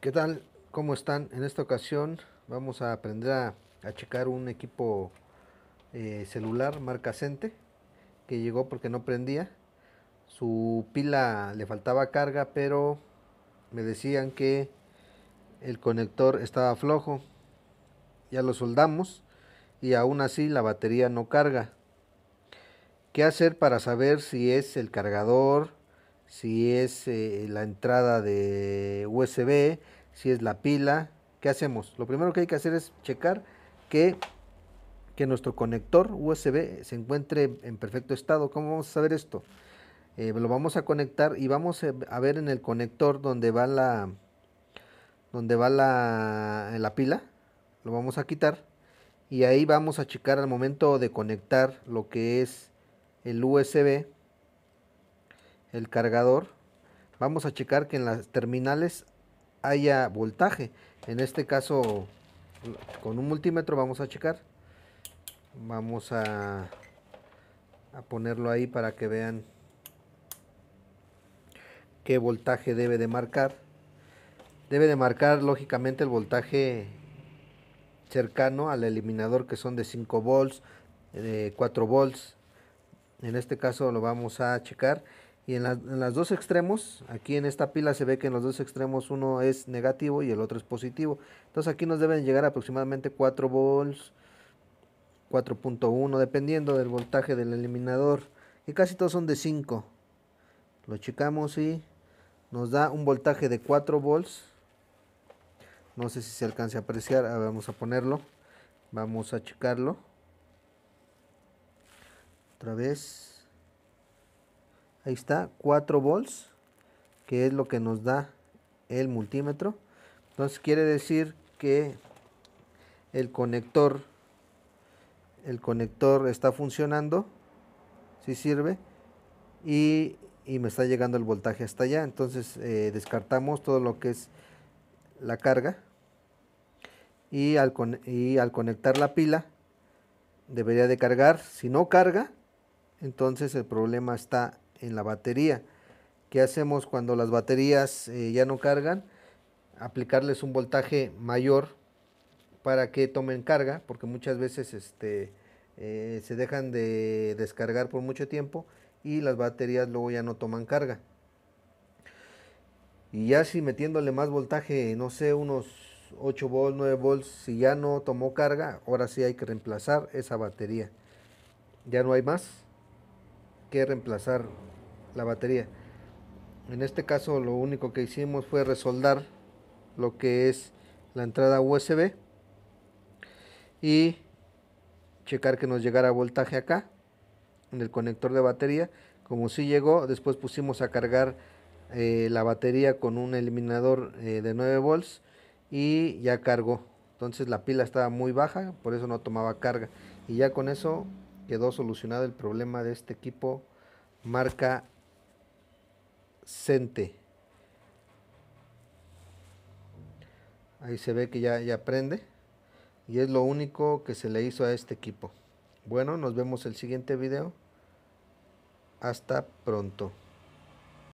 ¿Qué tal? ¿Cómo están? En esta ocasión vamos a aprender a, checar un equipo eh, celular marca Cente que llegó porque no prendía. Su pila le faltaba carga, pero me decían que el conector estaba flojo. Ya lo soldamos y aún así la batería no carga. ¿Qué hacer para saber si es el cargador, si es eh, la entrada de USB, si es la pila, ¿qué hacemos? Lo primero que hay que hacer es checar que, que nuestro conector USB se encuentre en perfecto estado. ¿Cómo vamos a saber esto? Eh, lo vamos a conectar y vamos a ver en el conector donde va la donde va la, la pila lo vamos a quitar y ahí vamos a checar al momento de conectar lo que es el USB el cargador, vamos a checar que en las terminales haya voltaje. En este caso, con un multímetro vamos a checar. Vamos a, a ponerlo ahí para que vean qué voltaje debe de marcar. Debe de marcar lógicamente el voltaje cercano al eliminador que son de 5 volts, de 4 volts. En este caso lo vamos a checar y en, en los dos extremos, aquí en esta pila se ve que en los dos extremos uno es negativo y el otro es positivo. Entonces aquí nos deben llegar aproximadamente 4 volts, 4.1, dependiendo del voltaje del eliminador. Y casi todos son de 5. Lo checamos y nos da un voltaje de 4 volts. No sé si se alcance a apreciar, vamos a ponerlo. Vamos a checarlo. Otra vez. Ahí está, 4 volts, que es lo que nos da el multímetro. Entonces quiere decir que el conector el conector está funcionando, si sirve, y, me está llegando el voltaje hasta allá. Entonces eh, descartamos todo lo que es la carga y al, y al conectar la pila debería de cargar. Si no carga, entonces el problema está en la batería. ¿Qué hacemos cuando las baterías eh, ya no cargan? Aplicarles un voltaje mayor para que tomen carga, porque muchas veces este, eh, se dejan de descargar por mucho tiempo y las baterías luego ya no toman carga. Y ya si metiéndole más voltaje, no sé, unos 8 volts, 9 volts, si ya no tomó carga, ahora sí hay que reemplazar esa batería. Ya no hay más que reemplazar la batería. En este caso lo único que hicimos fue resoldar lo que es la entrada USB y checar que nos llegara voltaje acá en el conector de batería. Como si llegó, después pusimos a cargar eh, la batería con un eliminador eh, de 9 volts y ya cargó. Entonces la pila estaba muy baja, por eso no tomaba carga. Y ya con eso quedó solucionado el problema de este equipo marca Cente. Ahí se ve que ya, ya prende. Y es lo único que se le hizo a este equipo. Bueno, nos vemos el siguiente video. Hasta pronto.